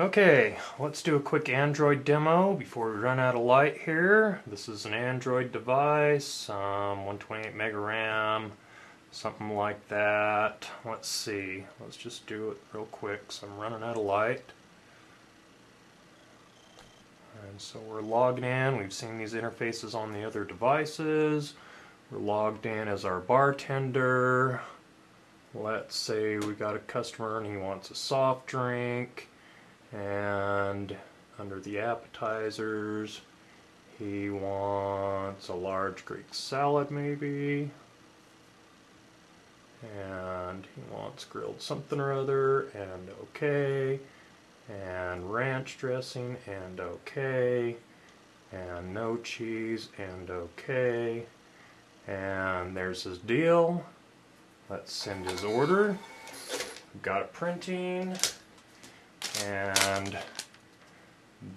Okay, let's do a quick Android demo before we run out of light here. This is an Android device, um, 128 mega RAM, something like that. Let's see, let's just do it real quick so I'm running out of light. And so we're logged in, we've seen these interfaces on the other devices. We're logged in as our bartender. Let's say we got a customer and he wants a soft drink and under the appetizers he wants a large Greek salad maybe. And he wants grilled something or other and okay. And ranch dressing and okay. And no cheese and okay. And there's his deal. Let's send his order. Got it printing and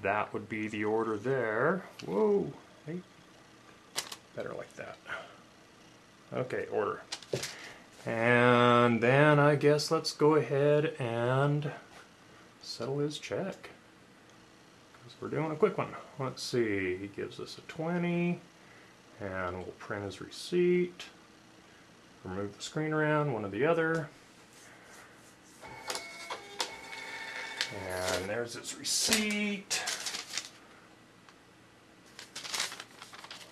that would be the order there. Whoa, hey, better like that. Okay, order. And then I guess let's go ahead and settle his check. Because we're doing a quick one. Let's see, he gives us a 20, and we'll print his receipt. Remove the screen around, one or the other. And there's his receipt.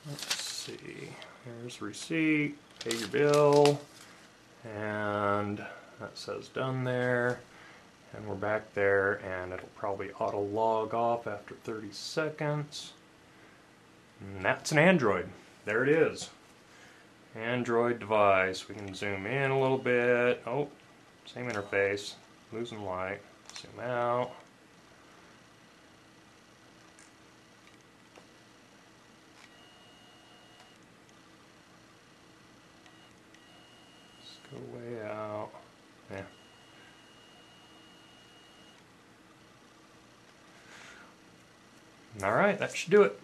Let's see. Here's receipt. Pay your bill. And that says done there. And we're back there and it'll probably auto log off after 30 seconds. And that's an Android. There it is. Android device. We can zoom in a little bit. Oh, same interface. Losing light. Zoom out. Let's go way out. Yeah. All right, that should do it.